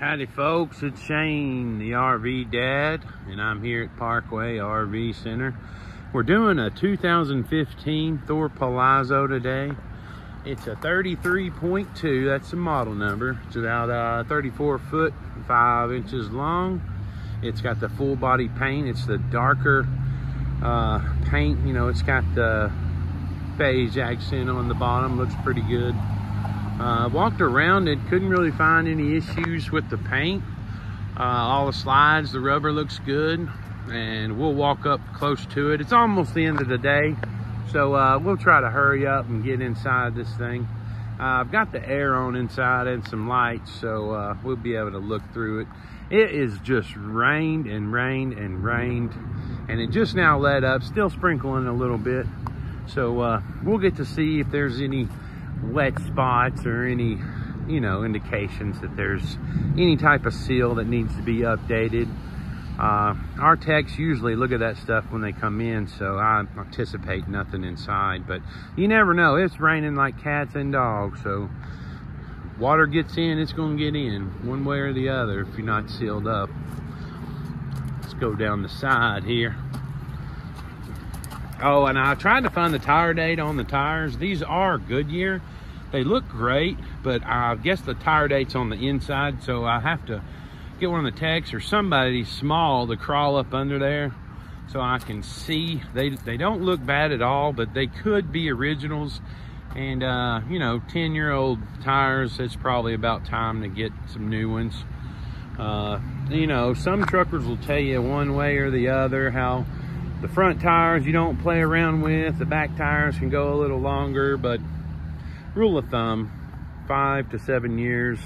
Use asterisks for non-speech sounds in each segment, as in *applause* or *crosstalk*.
Howdy folks, it's Shane, the RV dad, and I'm here at Parkway RV Center. We're doing a 2015 Thor Palazzo today. It's a 33.2, that's the model number. It's about uh, 34 foot, 5 inches long. It's got the full body paint. It's the darker uh, paint, you know, it's got the beige accent on the bottom, looks pretty good. Uh, walked around it, couldn't really find any issues with the paint. Uh, all the slides, the rubber looks good, and we'll walk up close to it. It's almost the end of the day, so uh, we'll try to hurry up and get inside this thing. Uh, I've got the air on inside and some lights, so uh, we'll be able to look through it. It is just rained and rained and rained, and it just now let up, still sprinkling a little bit. So uh, we'll get to see if there's any wet spots or any, you know, indications that there's any type of seal that needs to be updated. Uh, our techs usually look at that stuff when they come in, so I anticipate nothing inside, but you never know. It's raining like cats and dogs, so water gets in, it's gonna get in one way or the other if you're not sealed up. Let's go down the side here. Oh, and I tried to find the tire date on the tires. These are Goodyear. They look great, but I guess the tire date's on the inside, so I have to get one of the techs or somebody small to crawl up under there so I can see. They, they don't look bad at all, but they could be originals. And, uh, you know, 10-year-old tires, it's probably about time to get some new ones. Uh, you know, some truckers will tell you one way or the other how the front tires you don't play around with. The back tires can go a little longer, but rule of thumb, five to seven years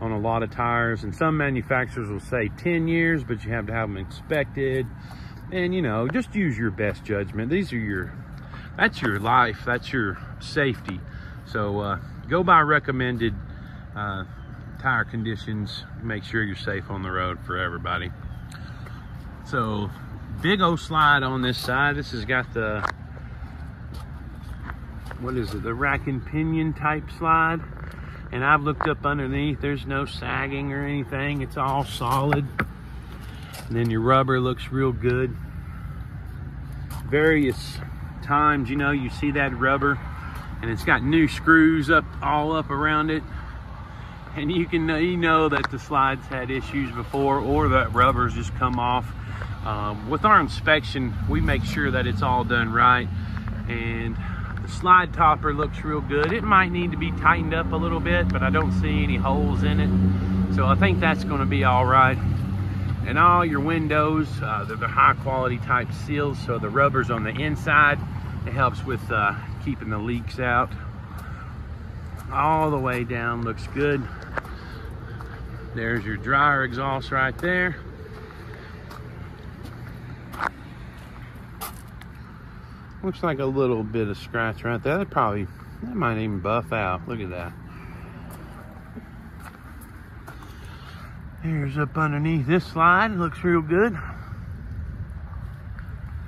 on a lot of tires. And some manufacturers will say 10 years, but you have to have them inspected. And you know, just use your best judgment. These are your, that's your life, that's your safety. So uh, go by recommended uh, tire conditions. Make sure you're safe on the road for everybody. So big old slide on this side. This has got the, what is it, the rack and pinion type slide. And I've looked up underneath, there's no sagging or anything. It's all solid. And then your rubber looks real good. Various times, you know, you see that rubber and it's got new screws up all up around it. And you can you know that the slides had issues before or that rubber's just come off um, with our inspection, we make sure that it's all done right. And the slide topper looks real good. It might need to be tightened up a little bit, but I don't see any holes in it. So I think that's gonna be all right. And all your windows, uh, they're the high quality type seals, so the rubber's on the inside. It helps with uh, keeping the leaks out. All the way down, looks good. There's your dryer exhaust right there. Looks like a little bit of scratch right there. That probably, that might even buff out. Look at that. Here's up underneath this slide. Looks real good.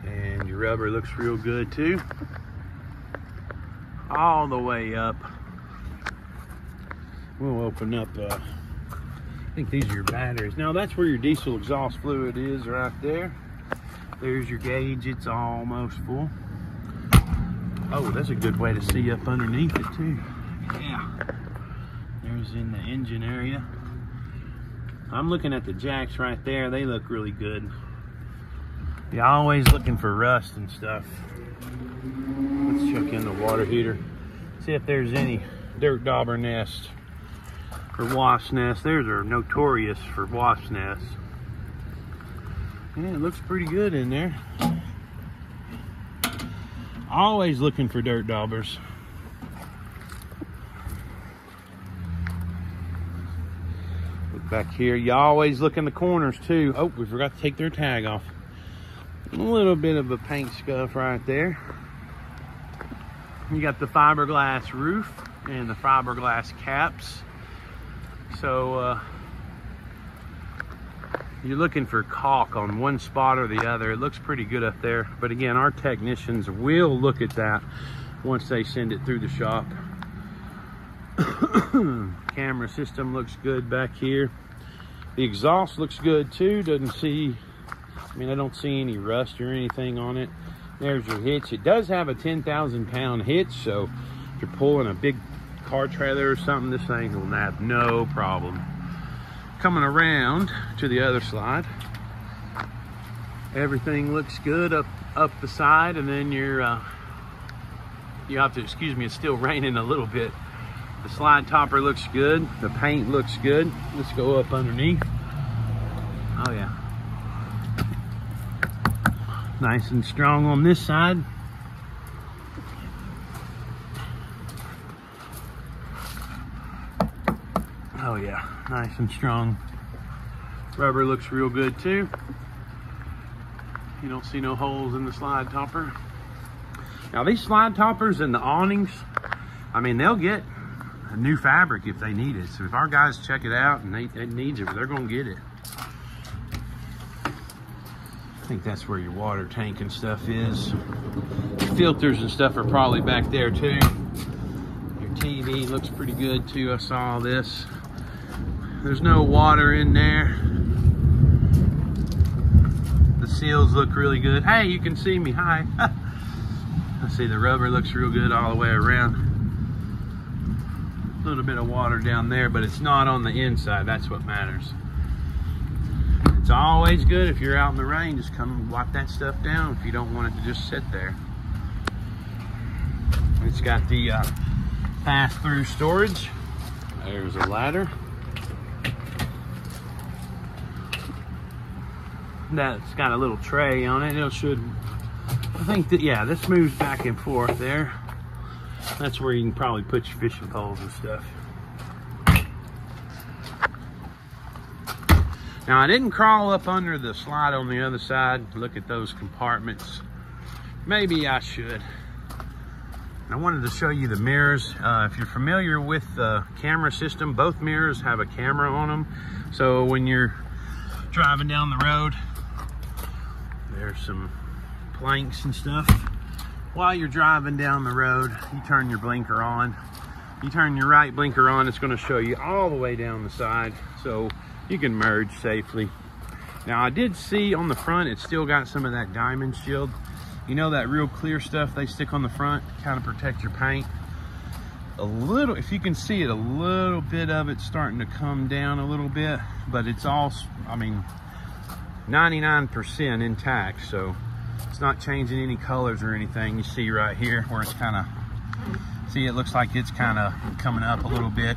And your rubber looks real good too. All the way up. We'll open up, uh, I think these are your batteries. Now that's where your diesel exhaust fluid is right there. There's your gauge, it's almost full. Oh, that's a good way to see up underneath it too. Yeah. There's in the engine area. I'm looking at the jacks right there. They look really good. You're always looking for rust and stuff. Let's check in the water heater. See if there's any dirt dauber nests or wasp nests. Theirs are notorious for wasp nests. Yeah, it looks pretty good in there. Always looking for dirt daubers. Look back here. You always look in the corners too. Oh, we forgot to take their tag off. A little bit of a paint scuff right there. You got the fiberglass roof and the fiberglass caps. So uh, you're looking for caulk on one spot or the other. It looks pretty good up there. But again, our technicians will look at that once they send it through the shop. *coughs* Camera system looks good back here. The exhaust looks good too. Doesn't see, I mean, I don't see any rust or anything on it. There's your hitch. It does have a 10,000 pound hitch, so if you're pulling a big car trailer or something, this thing will have no problem. Coming around to the other slide, everything looks good up up the side, and then you're uh, you have to excuse me. It's still raining a little bit. The slide topper looks good. The paint looks good. Let's go up underneath. Oh yeah. Nice and strong on this side. Oh yeah, nice and strong. Rubber looks real good too. You don't see no holes in the slide topper. Now these slide toppers and the awnings, I mean, they'll get a new fabric if they need it. So if our guys check it out and they, they need it, they're gonna get it. I think that's where your water tank and stuff is. filters and stuff are probably back there too. Your TV looks pretty good too. I saw this. There's no water in there. The seals look really good. Hey, you can see me. Hi. *laughs* I see the rubber looks real good all the way around. A little bit of water down there, but it's not on the inside. That's what matters. It's always good if you're out in the rain, just come wipe that stuff down if you don't want it to just sit there. It's got the uh, pass-through storage. There's a ladder. That's got a little tray on it. It should, I think that, yeah, this moves back and forth there. That's where you can probably put your fishing poles and stuff. Now I didn't crawl up under the slide on the other side, look at those compartments. Maybe I should. I wanted to show you the mirrors. Uh, if you're familiar with the camera system, both mirrors have a camera on them. So when you're driving down the road, there's some planks and stuff. While you're driving down the road, you turn your blinker on. You turn your right blinker on, it's gonna show you all the way down the side so you can merge safely. Now I did see on the front, it's still got some of that diamond shield. You know that real clear stuff they stick on the front to kind of protect your paint? A little, if you can see it, a little bit of it's starting to come down a little bit, but it's all, I mean, 99% intact, so it's not changing any colors or anything. You see right here where it's kind of, see it looks like it's kind of coming up a little bit.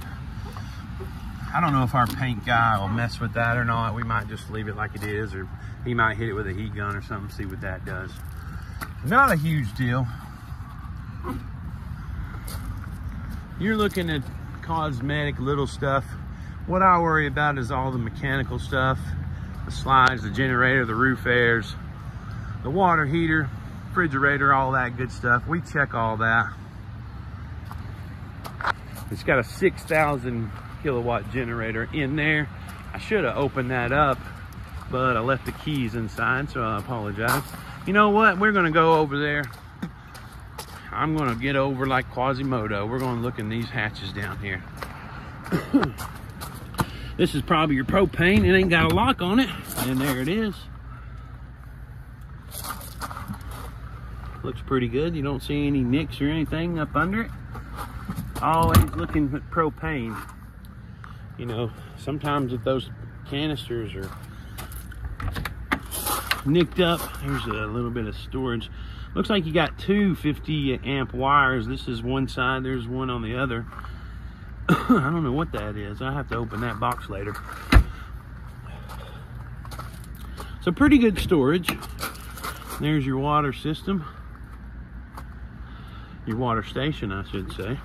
I don't know if our paint guy will mess with that or not. We might just leave it like it is, or he might hit it with a heat gun or something, see what that does. Not a huge deal. You're looking at cosmetic little stuff. What I worry about is all the mechanical stuff slides, the generator, the roof airs, the water heater, refrigerator, all that good stuff. We check all that. It's got a 6,000 kilowatt generator in there. I should have opened that up, but I left the keys inside, so I apologize. You know what? We're to go over there. I'm to get over like Quasimodo. We're to look in these hatches down here. This is probably your propane. It ain't got a lock on it. And there it is. Looks pretty good. You don't see any nicks or anything up under it. Always looking at propane. You know, sometimes if those canisters are nicked up, here's a little bit of storage. Looks like you got two 50 amp wires. This is one side, there's one on the other. *coughs* I don't know what that is. I have to open that box later. So pretty good storage. There's your water system. Your water station, I should say.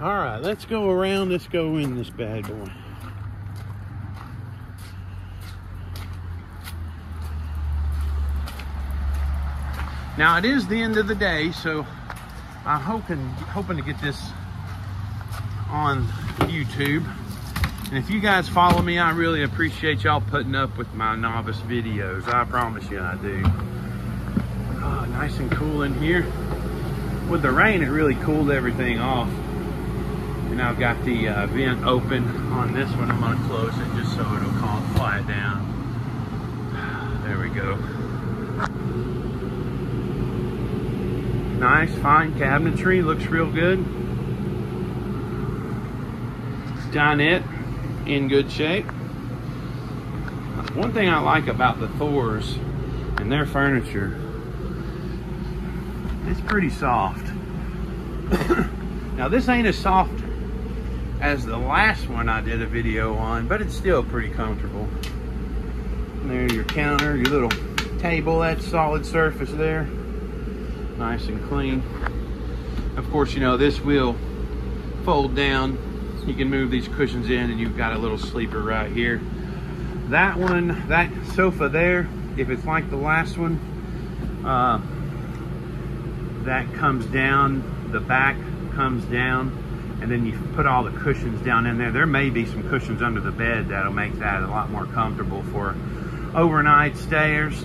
All right, let's go around. Let's go in this bad boy. Now it is the end of the day, so I'm hoping hoping to get this on YouTube. And if you guys follow me, I really appreciate y'all putting up with my novice videos. I promise you I do. Oh, nice and cool in here. With the rain, it really cooled everything off. And I've got the uh, vent open on this one. I'm gonna close it just so it'll calm, quiet down. *sighs* There we go. Nice, fine cabinetry, looks real good. Dinette in good shape. One thing I like about the Thors and their furniture, it's pretty soft. *coughs* now this ain't as soft as the last one I did a video on, but it's still pretty comfortable. There your counter, your little table, that solid surface there. Nice and clean. Of course, you know, this will fold down. You can move these cushions in and you've got a little sleeper right here. That one, that sofa there, if it's like the last one, uh, that comes down, the back comes down, and then you put all the cushions down in there. There may be some cushions under the bed that'll make that a lot more comfortable for overnight stayers.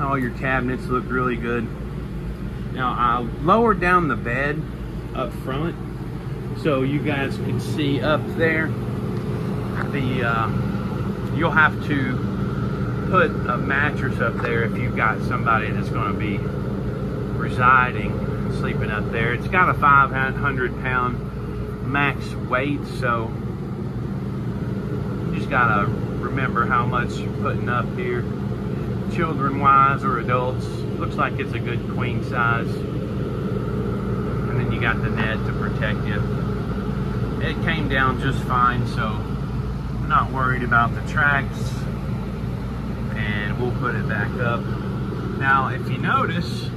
All your cabinets look really good. Now I lowered down the bed up front so you guys can see up there. The uh, you'll have to put a mattress up there if you've got somebody that's going to be residing sleeping up there. It's got a 500 pound max weight, so you just gotta remember how much you're putting up here. Children wise or adults, looks like it's a good queen size. And then you got the net to protect you. It came down just fine, so I'm not worried about the tracks. And we'll put it back up. Now, if you notice,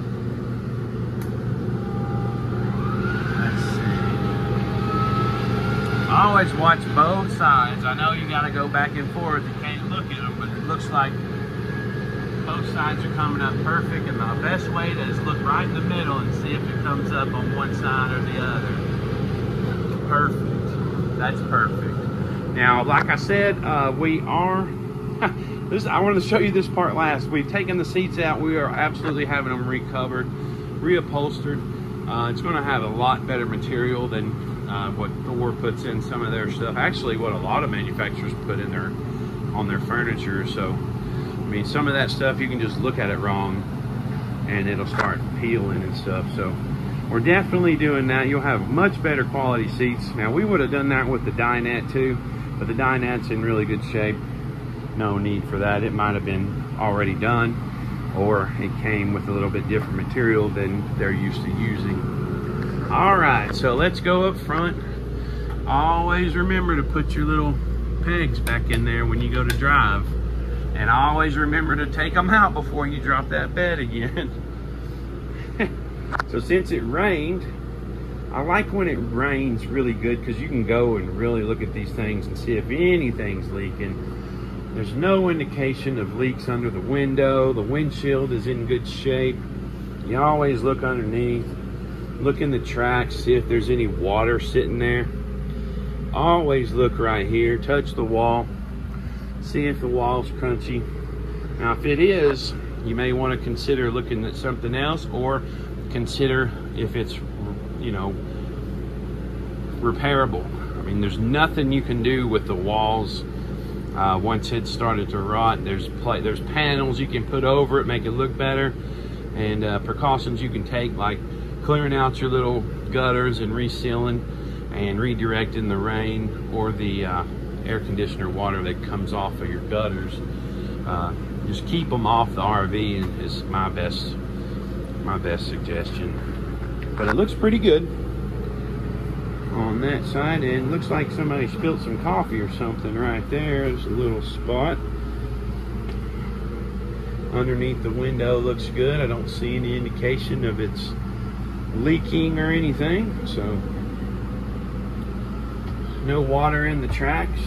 always watch both sides. I know you got to go back and forth. You can't look at them, but it looks like both sides are coming up perfect. And the best way to is look right in the middle and see if it comes up on one side or the other. Perfect. That's perfect. Now, like I said, uh, we are. *laughs* this I wanted to show you this part last. We've taken the seats out. We are absolutely having them recovered, reupholstered. Uh, it's going to have a lot better material than uh, what Thor puts in some of their stuff. Actually, what a lot of manufacturers put in their on their furniture. So, mean, some of that stuff you can just look at it wrong, and it'll start peeling and stuff. So, we're definitely doing that. You'll have much better quality seats. Now, we would have done that with the dinette too, but the dinette's in really good shape. No need for that. It might have been already done, or it came with a little bit different material than they're used to using. All right, so let's go up front. Always remember to put your little pegs back in there when you go to drive. And always remember to take them out before you drop that bed again. *laughs* so since it rained, I like when it rains really good because you can go and really look at these things and see if anything's leaking. There's no indication of leaks under the window. The windshield is in good shape. You always look underneath look in the tracks, see if there's any water sitting there. Always look right here, touch the wall, see if the wall's crunchy. Now, if it is, you may want to consider looking at something else or consider if it's, you know, repairable. I mean, there's nothing you can do with the walls uh, once it's started to rot. There's there's panels you can put over it, make it look better, and uh, precautions you can take like clearing out your little gutters and resealing and redirecting the rain or the uh, air conditioner water that comes off of your gutters. Uh, just keep them off the RV is my best my best suggestion. But it looks pretty good on that side and looks like somebody spilled some coffee or something right there. There's a little spot. Underneath the window looks good. I don't see any indication of its leaking or anything. So no water in the tracks.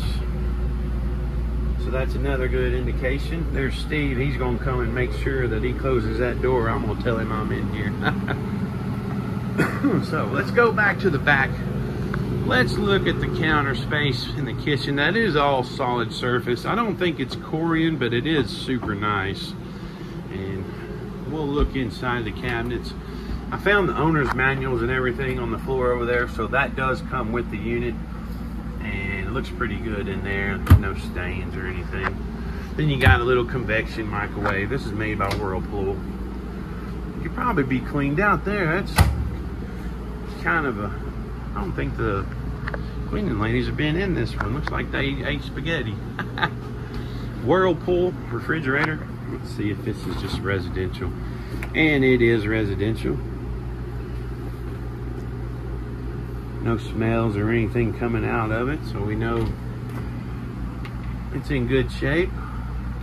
So that's another good indication. There's Steve. He's going to come and make sure that he closes that door. I'm going to tell him I'm in here. *laughs* so let's go back to the back. Let's look at the counter space in the kitchen. That is all solid surface. I don't think it's Corian, but it is super nice. And we'll look inside the cabinets. I found the owner's manuals and everything on the floor over there, so that does come with the unit. Looks pretty good in there. No stains or anything. Then you got a little convection microwave. This is made by Whirlpool. Could probably be cleaned out there. That's kind of a, I don't think the cleaning ladies have been in this one. Looks like they ate spaghetti. *laughs* Whirlpool refrigerator. Let's see if this is just residential. And it is residential. No smells or anything coming out of it, so we know it's in good shape.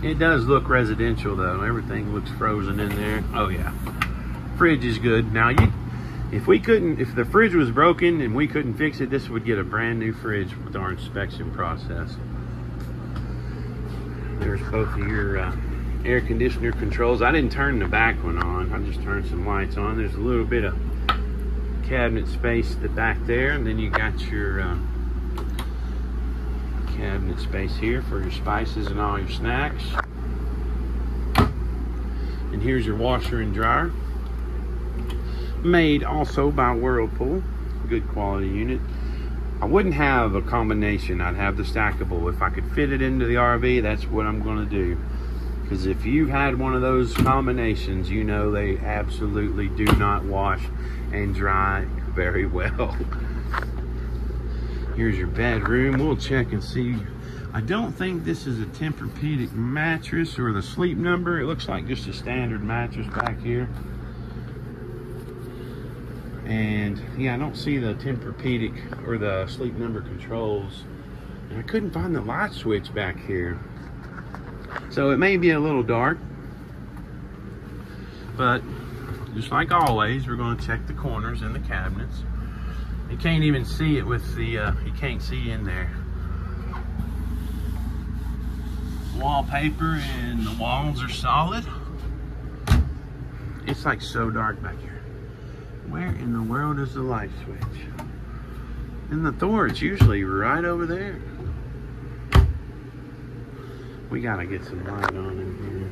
It does look residential though. Everything looks frozen in there. Oh yeah. Fridge is good. Now you if we couldn't if the fridge was broken and we couldn't fix it, this would get a brand new fridge with our inspection process. There's both of your uh, air conditioner controls. I didn't turn the back one on. I just turned some lights on. There's a little bit of cabinet space at the back there, and then you got your uh, cabinet space here for your spices and all your snacks. And here's your washer and dryer. Made also by Whirlpool. Good quality unit. I wouldn't have a combination. I'd have the stackable. If I could fit it into the RV, that's what I'm going to do. Because if you've had one of those combinations, you know they absolutely do not wash and dry very well. *laughs* Here's your bedroom. We'll check and see. I don't think this is a Tempur-Pedic mattress or the sleep number. It looks like just a standard mattress back here. And yeah, I don't see the Tempur-Pedic or the sleep number controls. And I couldn't find the light switch back here. So it may be a little dark. But just like always, we're going to check the corners and the cabinets. You can't even see it with the, uh, you can't see in there. Wallpaper and the walls are solid. It's like so dark back here. Where in the world is the light switch? In the Thor, it's usually right over there. We gotta get some light on in here.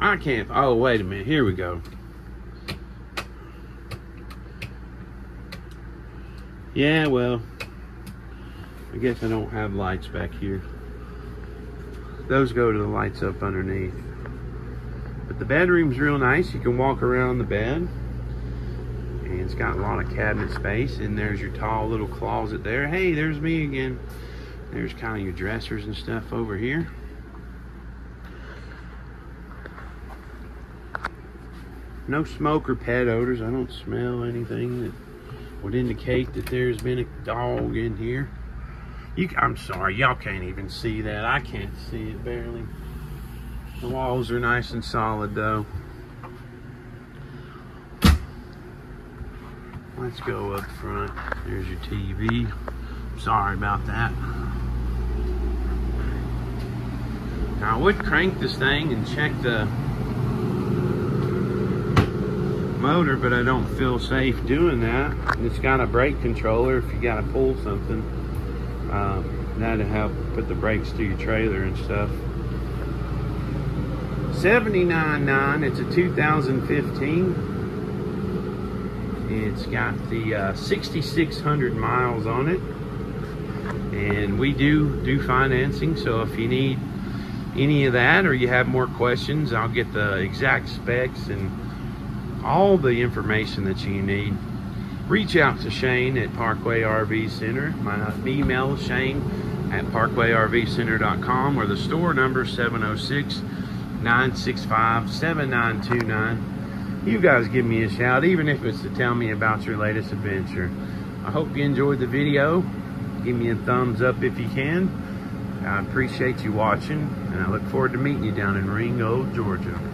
I can't, oh, wait a minute, here we go. Yeah, well, I guess I don't have lights back here. Those go to the lights up underneath. But the bedroom's real nice. You can walk around the bed. And it's got a lot of cabinet space. And there's your tall little closet there. Hey, there's me again. There's kind of your dressers and stuff over here. No smoke or pet odors. I don't smell anything that would indicate that there's been a dog in here. You, I'm sorry, y'all can't even see that. I can't see it barely. The walls are nice and solid though. Let's go up front. There's your TV. Sorry about that. Now I would crank this thing and check the motor, but I don't feel safe doing that. It's got a brake controller if you gotta pull something. Um, that'll help put the brakes to your trailer and stuff. 79.9, it's a 2015. It's got the uh, 6,600 miles on it. And we do do financing, so if you need any of that or you have more questions, I'll get the exact specs and all the information that you need reach out to Shane at Parkway RV Center. My email is Shane at parkwayrvcenter.com or the store number 706 965 7929. You guys give me a shout, even if it's to tell me about your latest adventure. I hope you enjoyed the video. Give me a thumbs up if you can. I appreciate you watching, and I look forward to meeting you down in Ringgold, Georgia.